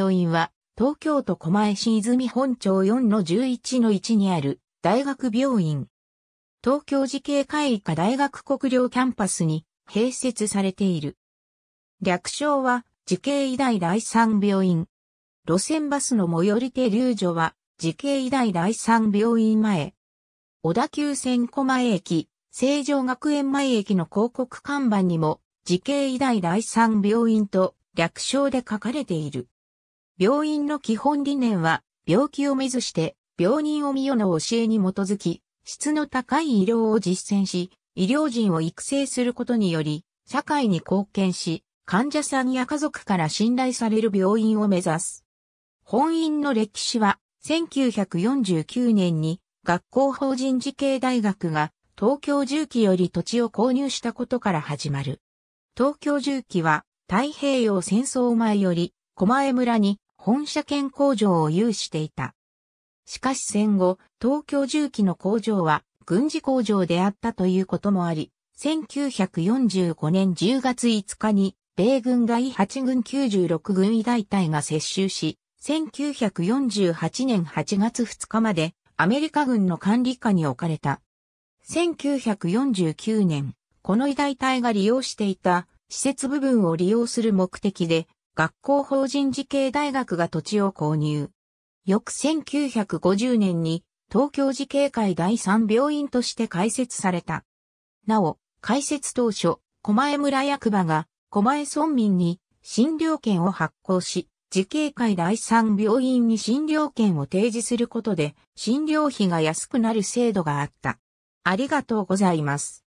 病院は、東京都狛江市泉本町4-11-1にある大学病院。東京慈恵会医科大学国領キャンパスに併設されている。略称は、慈恵医大第三病院。路線バスの最寄り停留所は、慈恵医大第三病院前。小田急線狛江駅、成城学園前駅の広告看板にも、慈恵医大第三病院と略称で書かれている。病院の基本理念は、病気を目指して病人を見よの教えに基づき、質の高い医療を実践し、医療人を育成することにより、社会に貢献し、患者さんや家族から信頼される病院を目指す。本院の歴史は、1949年に学校法人慈恵大学が東京重機より土地を購入したことから始まる。東京重機は太平洋戦争前より狛江村に本社兼工場を有していた。しかし戦後、東京重機の工場は軍事工場であったということもあり、1945年10月5日に米軍第8軍96軍医大隊が接収し、1948年8月2日までアメリカ軍の管理下に置かれた。1949年、この医大隊が利用していた施設部分を利用する目的で、学校法人慈恵大学が土地を購入。翌1950年に東京慈恵会第三病院として開設された。なお、開設当初、狛江村役場が狛江村民に診療券を発行し、慈恵会第三病院に診療券を提示することで診療費が安くなる制度があった。ありがとうございます。